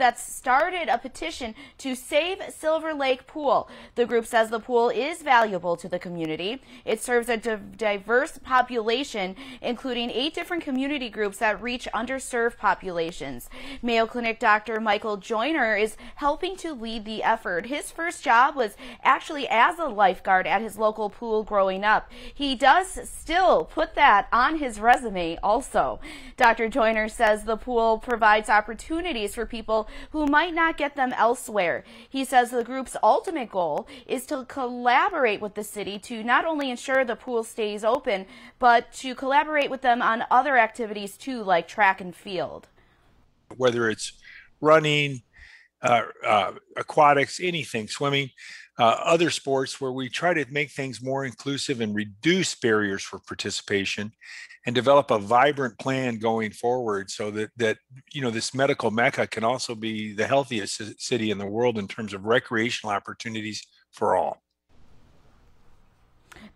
that's started a petition to save Silver Lake Pool. The group says the pool is valuable to the community. It serves a diverse population, including eight different community groups that reach underserved populations. Mayo Clinic Dr. Michael Joyner is helping to lead the effort. His first job was actually as a lifeguard at his local pool growing up. He does still put that on his resume also. Dr. Joyner says the pool provides opportunities for people who might not get them elsewhere. He says the group's ultimate goal is to collaborate with the city to not only ensure the pool stays open, but to collaborate with them on other activities too, like track and field. Whether it's running, uh, uh, aquatics, anything, swimming, uh, other sports where we try to make things more inclusive and reduce barriers for participation and develop a vibrant plan going forward so that that you know this medical mecca can also be the healthiest city in the world in terms of recreational opportunities for all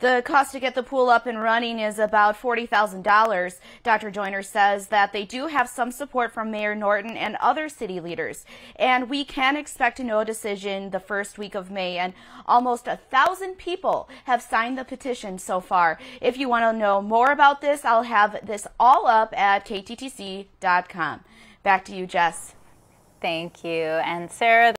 the cost to get the pool up and running is about $40,000. Dr. Joyner says that they do have some support from Mayor Norton and other city leaders, and we can expect to know a decision the first week of May. And almost a thousand people have signed the petition so far. If you want to know more about this, I'll have this all up at kttc.com. Back to you, Jess. Thank you. And Sarah,